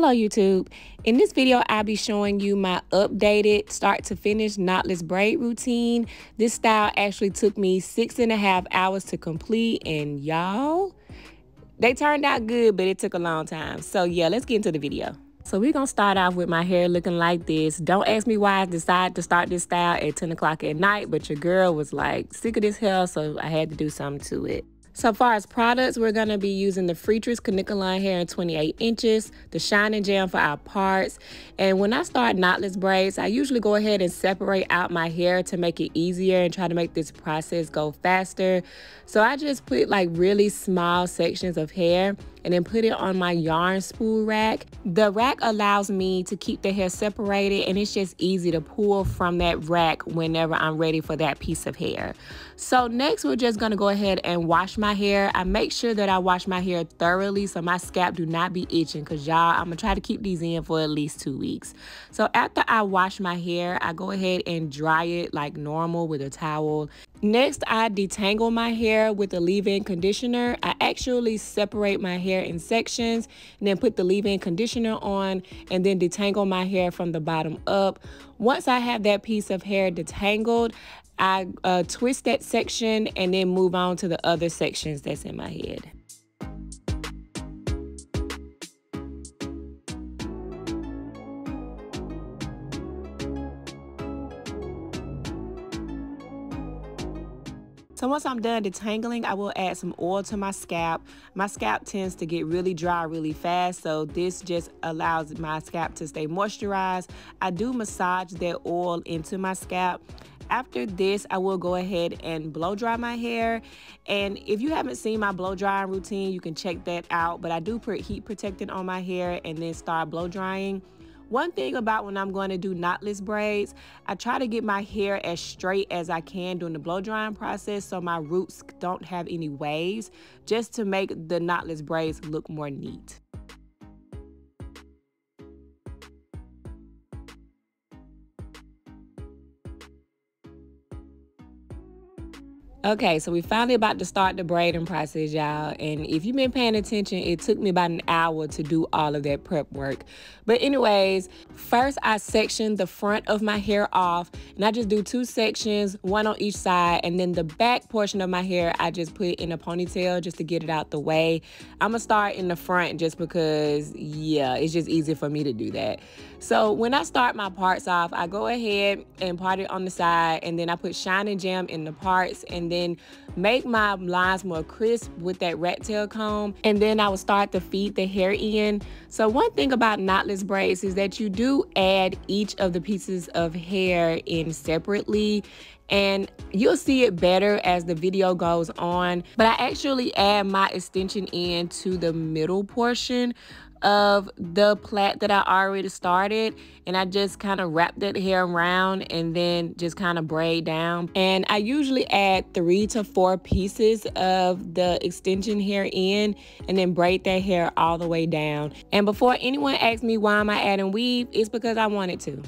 Hello YouTube. In this video, I'll be showing you my updated start to finish knotless braid routine. This style actually took me six and a half hours to complete and y'all, they turned out good, but it took a long time. So yeah, let's get into the video. So we're gonna start off with my hair looking like this. Don't ask me why I decided to start this style at 10 o'clock at night, but your girl was like sick of this hair, so I had to do something to it. So far as products, we're going to be using the Freetress Line hair in 28 inches, the Shine and Jam for our parts. And when I start knotless braids, I usually go ahead and separate out my hair to make it easier and try to make this process go faster. So I just put like really small sections of hair and then put it on my yarn spool rack. The rack allows me to keep the hair separated and it's just easy to pull from that rack whenever I'm ready for that piece of hair. So next we're just to go ahead and wash my hair. I make sure that I wash my hair thoroughly so my scalp do not be itching because y'all I'm to try to keep these in for at least two weeks. So after I wash my hair I go ahead and dry it like normal with a towel Next, I detangle my hair with a leave-in conditioner. I actually separate my hair in sections and then put the leave-in conditioner on and then detangle my hair from the bottom up. Once I have that piece of hair detangled, I uh, twist that section and then move on to the other sections that's in my head. So once I'm done detangling, I will add some oil to my scalp. My scalp tends to get really dry really fast, so this just allows my scalp to stay moisturized. I do massage that oil into my scalp. After this, I will go ahead and blow dry my hair. And if you haven't seen my blow drying routine, you can check that out. But I do put heat protectant on my hair and then start blow drying. One thing about when I'm going to do knotless braids, I try to get my hair as straight as I can during the blow drying process so my roots don't have any waves, just to make the knotless braids look more neat. Okay, so we finally about to start the braiding process, y'all. And if you've been paying attention, it took me about an hour to do all of that prep work. But anyways, first I section the front of my hair off. And I just do two sections, one on each side. And then the back portion of my hair, I just put in a ponytail just to get it out the way. I'm to start in the front just because, yeah, it's just easy for me to do that. So when I start my parts off, I go ahead and part it on the side. And then I put Shine and Jam in the parts and then make my lines more crisp with that rat tail comb. And then I will start to feed the hair in. So one thing about knotless braids is that you do add each of the pieces of hair in separately and you'll see it better as the video goes on but I actually add my extension in to the middle portion of the plait that I already started and I just kind of wrap that hair around and then just kind of braid down. And I usually add three to four pieces of the extension hair in and then braid that hair all the way down. And before anyone asks me why am I adding weave, it's because I wanted to.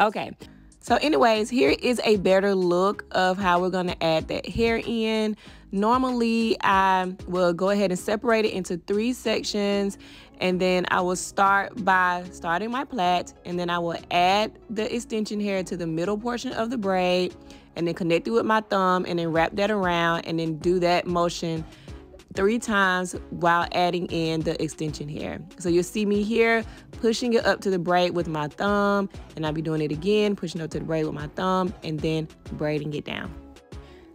Okay. So anyways, here is a better look of how we're going to add that hair in. Normally, I will go ahead and separate it into three sections and then I will start by starting my plait and then I will add the extension hair to the middle portion of the braid and then connect it with my thumb and then wrap that around and then do that motion three times while adding in the extension hair. So you'll see me here pushing it up to the braid with my thumb and I'll be doing it again, pushing up to the braid with my thumb and then braiding it down.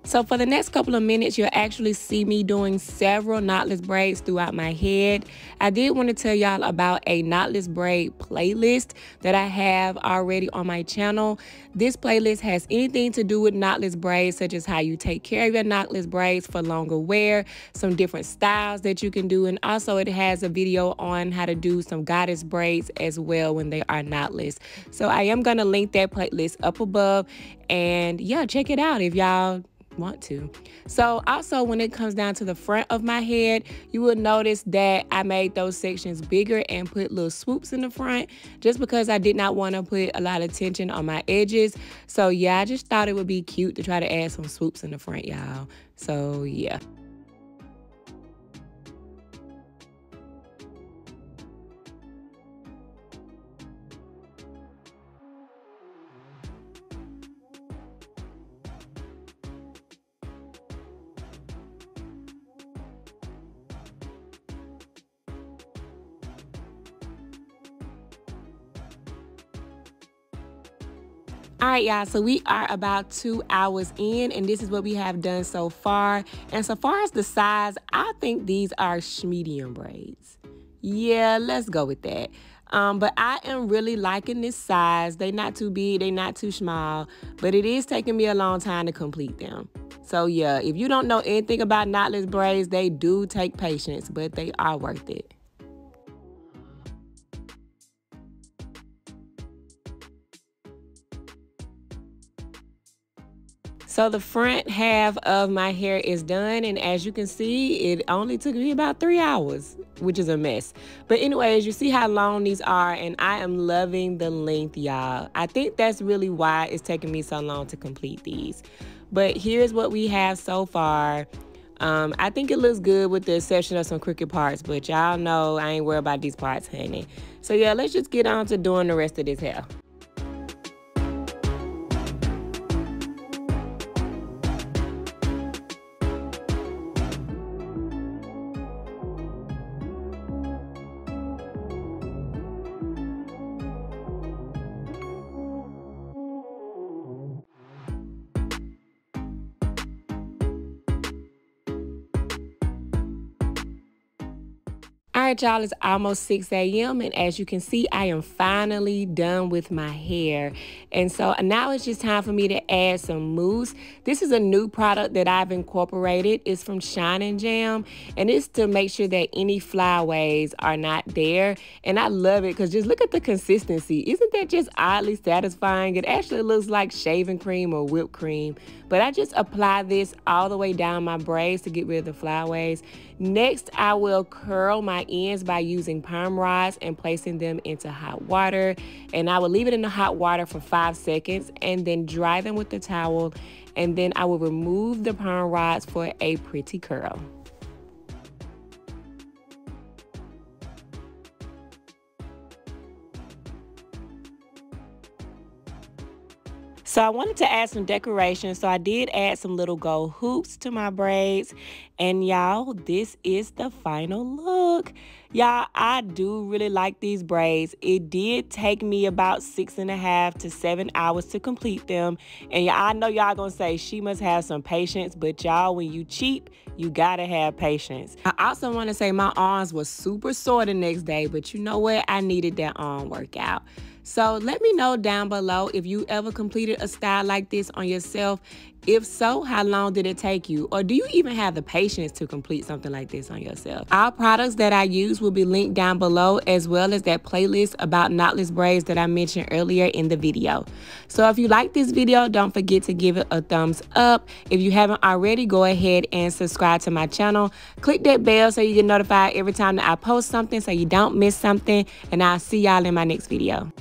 So for the next couple of minutes, you'll actually see me doing several knotless braids throughout my head. I did want to tell y'all about a knotless braid playlist that I have already on my channel. This playlist has anything to do with knotless braids, such as how you take care of your knotless braids for longer wear, some different styles that you can do, and also it has a video on how to do some goddess braids as well when they are knotless. So I am going to link that playlist up above, and yeah, check it out if y'all want to. So also when it comes down to the front of my head, you will notice that I made those sections bigger and put little swoops in the front just because I did not want to put a lot of tension on my edges. So yeah, I just thought it would be cute to try to add some swoops in the front, y'all. So yeah. All right, y'all, so we are about two hours in, and this is what we have done so far. And so far as the size, I think these are medium braids. Yeah, let's go with that. Um, but I am really liking this size. They're not too big, they're not too small, but it is taking me a long time to complete them. So yeah, if you don't know anything about knotless braids, they do take patience, but they are worth it. So the front half of my hair is done and as you can see it only took me about three hours which is a mess. But anyways you see how long these are and I am loving the length y'all. I think that's really why it's taking me so long to complete these. But here's what we have so far. Um, I think it looks good with the exception of some crooked parts but y'all know I ain't worried about these parts honey. So yeah let's just get on to doing the rest of this hair All right, y'all, it's almost 6 a.m. And as you can see, I am finally done with my hair. And so now it's just time for me to add some mousse. This is a new product that I've incorporated. It's from Shine and Jam. And it's to make sure that any flyaways are not there. And I love it because just look at the consistency. Isn't that just oddly satisfying? It actually looks like shaving cream or whipped cream. But I just apply this all the way down my braids to get rid of the flyaways. Next, I will curl my ends by using perm rods and placing them into hot water. And I will leave it in the hot water for five seconds and then dry them with the towel. And then I will remove the perm rods for a pretty curl. So I wanted to add some decoration. So I did add some little gold hoops to my braids. And y'all, this is the final look. Y'all, I do really like these braids. It did take me about six and a half to seven hours to complete them. And y'all, I know y'all gonna say she must have some patience, but y'all, when you cheap, you gotta have patience. I also wanna say my arms were super sore the next day, but you know what? I needed that arm workout. So let me know down below if you ever completed a style like this on yourself. If so, how long did it take you? Or do you even have the patience to complete something like this on yourself? All products that I use will be linked down below as well as that playlist about knotless braids that I mentioned earlier in the video. So if you like this video, don't forget to give it a thumbs up. If you haven't already, go ahead and subscribe to my channel. Click that bell so you get notified every time that I post something so you don't miss something. And I'll see y'all in my next video.